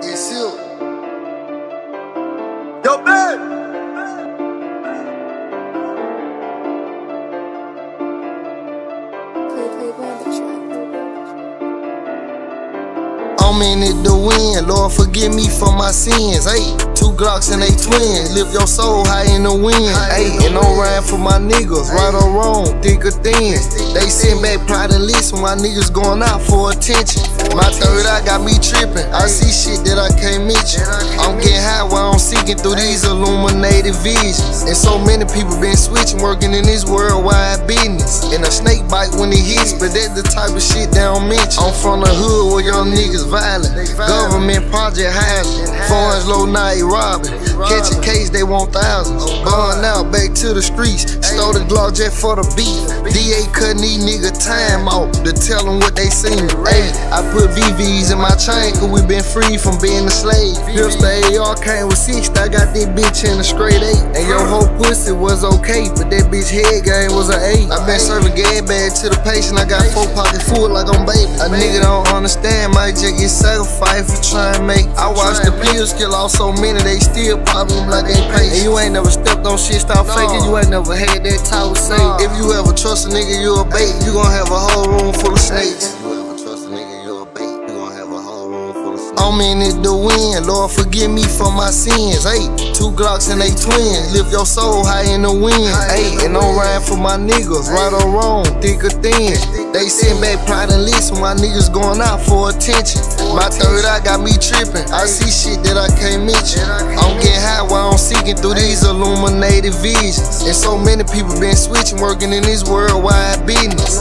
It's you. Yo, babe. I'm in it to win, Lord forgive me for my sins. Hey, two Glocks and they twins, lift your soul high in the wind. Hey, and I'm riding for my niggas, right or wrong, thick or thin. They send back pride and listen, my niggas going out for attention. My third eye got me tripping, I see shit that I can't mention. I'm getting high while I'm seeking through these illuminated visions. And so many people been switching, working in this worldwide business. And a snake bite when it hits, but that's the type of shit they don't mention. I'm from the hood where young niggas violent. Government project housing. Foreigns low night robbing. Catch a case, they want thousands. Going out back to the streets. Stole the Glock jet for the beat. DA cutting these nigga time off to tell them what they seen. Hey, I put VVs in my chain cause we been free from being a slave. Pistol AR came with six, I got this bitch in a straight 8. And your whole pussy was okay, but that bitch head game was an 8. I been serving gas bag to the patient, I got four pockets full like I'm baby. A nigga don't understand, might just get sacrificed for trying to make. I watched the pills kill off so many, they still popping like they pay. And you ain't never stepped on shit, stop faking, you ain't never had that type of say. If you ever trust a nigga, you a bait, you gon' have a whole room full of snakes. If you ever trust a nigga, you a bait, you gon' have a whole room full of snakes. I'm in it to win, Lord forgive me for my sins. Hey, two Glocks and they twins, lift your soul high in the wind. Hey, and I'm riding for my niggas, right or wrong, thick or thin. They send back pride and listen, my niggas going out for attention. My third eye got me tripping, I see shit that I can't mention. I'm getting high while I'm seeking through these illuminated visions. And so many people been switching, working in this worldwide business.